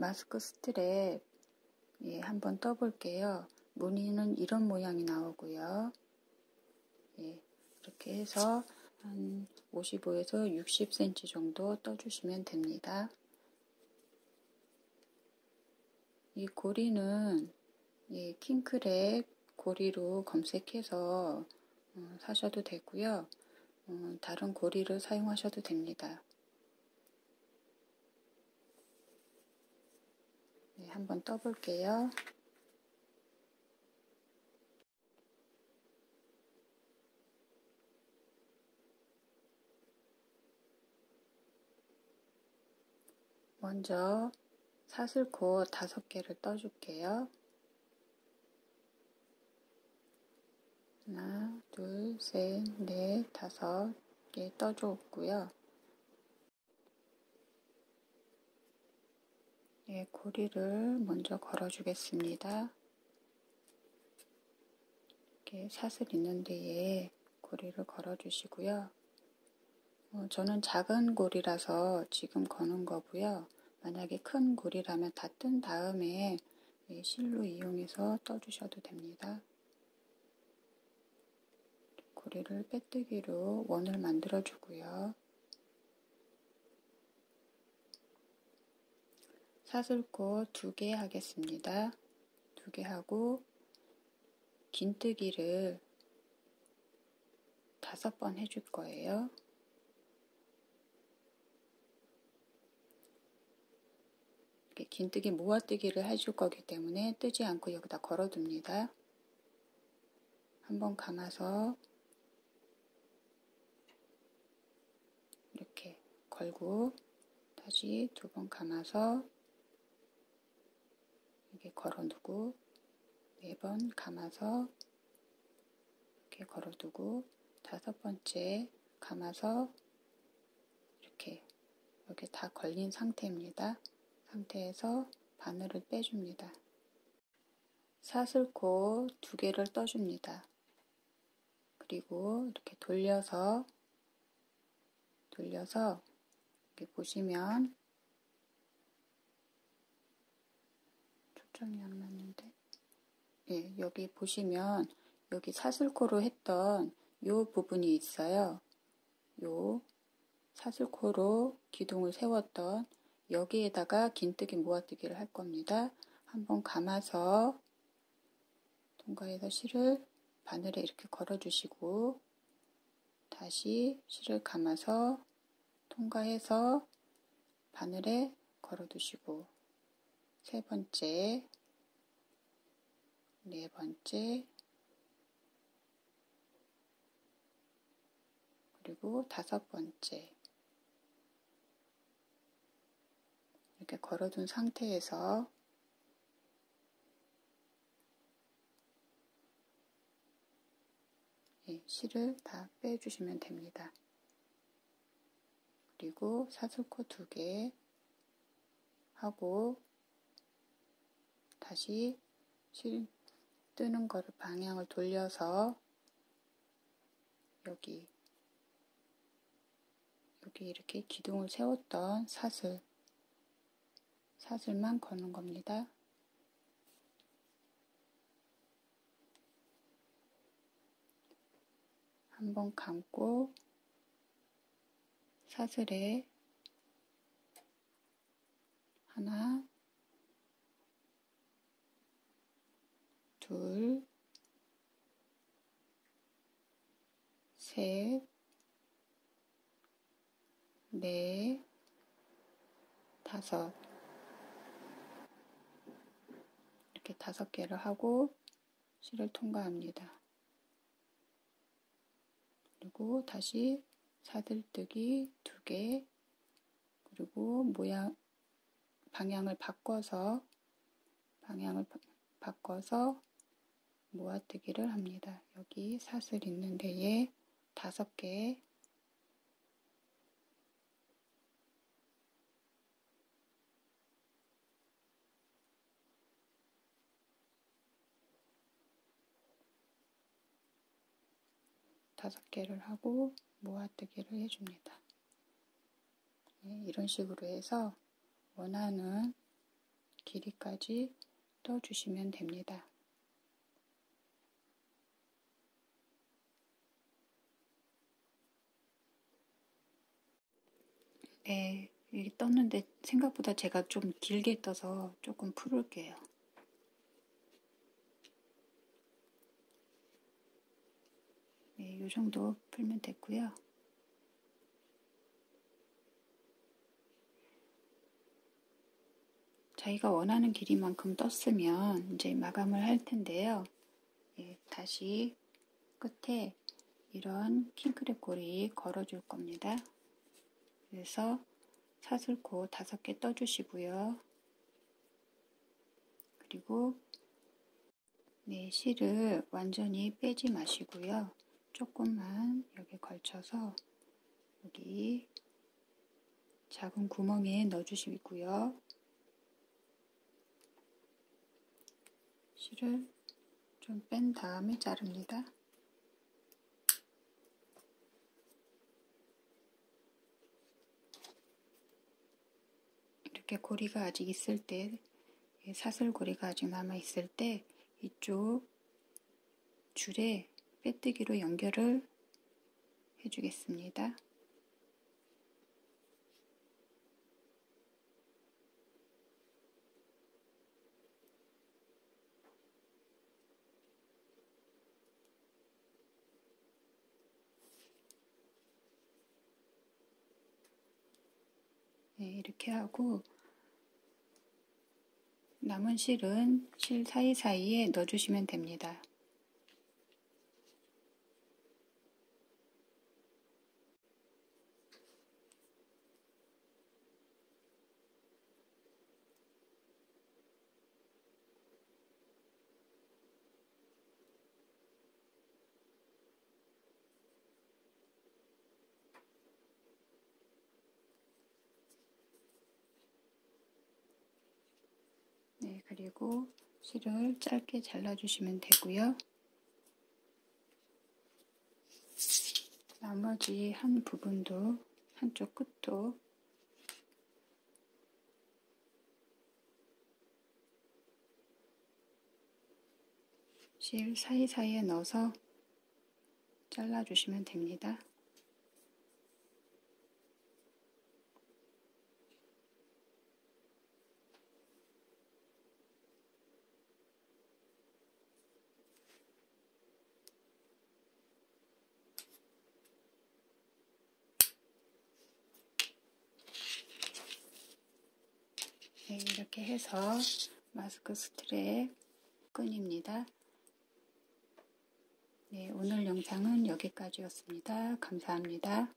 마스크 스트랩 예, 한번 떠볼게요. 무늬는 이런 모양이 나오고요. 예, 이렇게 해서 한 55에서 60cm 정도 떠주시면 됩니다. 이 고리는 예, 킹크랩 고리로 검색해서 어, 사셔도 되고요. 어, 다른 고리를 사용하셔도 됩니다. 네, 한번 떠볼게요. 먼저 사슬코 다섯 개를 떠줄게요. 하나, 둘, 셋, 넷, 다섯 개 떠줬고요. 예, 고리를 먼저 걸어 주겠습니다. 이렇게 사슬 있는 데에 고리를 걸어 주시고요. 어, 저는 작은 고리라서 지금 거는 거고요. 만약에 큰 고리라면 다 뜬 다음에 실로 이용해서 떠 주셔도 됩니다. 고리를 빼뜨기로 원을 만들어 주고요. 사슬꽃 두개 하겠습니다. 두 개 하고 긴뜨기를 다섯 번 해줄 거예요. 긴뜨기 모아뜨기를 해줄 거기 때문에 뜨지 않고 여기다 걸어둡니다. 한번 감아서 이렇게 걸고 다시 두 번 감아서 이렇게 걸어두고 네번 감아서 이렇게 걸어두고 다섯 번째 감아서 이렇게 여기 다 걸린 상태입니다. 상태에서 바늘을 빼줍니다. 사슬코 두 개를 떠줍니다. 그리고 이렇게 돌려서 돌려서 이렇게 보시면 초점이 안 맞는데 예, 여기 보시면 여기 사슬코로 했던 요 부분이 있어요. 요 사슬코로 기둥을 세웠던 여기에다가 긴뜨기 모아뜨기를 할 겁니다. 한번 감아서 통과해서 실을 바늘에 이렇게 걸어주시고 다시 실을 감아서 통과해서 바늘에 걸어두시고 세 번째, 네 번째, 그리고 다섯 번째 이렇게 걸어둔 상태에서 실을 다 빼주시면 됩니다. 그리고 사슬코 두 개 하고 다시 실 뜨는 거를 방향을 돌려서 여기 여기 이렇게 기둥을 세웠던 사슬 사슬만 거는 겁니다. 한번 감고 사슬에 하나, 둘, 셋, 넷, 다섯 이렇게 다섯 개를 하고 실을 통과합니다. 그리고 다시 사들뜨기 두 개, 그리고 모양, 방향을 바꿔서, 방향을 바, 꿔서 모아뜨기를 합니다. 여기 사슬 있는 데에 다섯 개 다섯 개를 하고 모아뜨기를 해줍니다. 네, 이런 식으로 해서 원하는 길이까지 떠주시면 됩니다. 네, 이게 떴는데 생각보다 제가 좀 길게 떠서 조금 풀을게요. 네, 이 정도 풀면 됐고요. 자기가 원하는 길이만큼 떴으면 이제 마감을 할 텐데요. 예, 다시 끝에 이런 킹크랩 고리 걸어줄 겁니다. 그래서 사슬코 다섯 개 떠주시고요. 그리고 네, 실을 완전히 빼지 마시고요. 조금만 여기 걸쳐서 여기 작은 구멍에 넣어주시고요. 실을 좀 뺀 다음에 자릅니다. 이렇게 고리가 아직 있을 때, 사슬 고리가 아직 남아 있을 때 이쪽 줄에 빼뜨기로 연결을 해주겠습니다. 네, 이렇게 하고 남은 실은 실 사이사이에 넣어주시면 됩니다. 네, 그리고 실을 짧게 잘라주시면 되고요. 나머지 한 부분도 한쪽 끝도 실 사이사이에 넣어서 잘라주시면 됩니다. 네, 이렇게 해서 마스크 스트랩 끈입니다. 네, 오늘 영상은 여기까지였습니다. 감사합니다.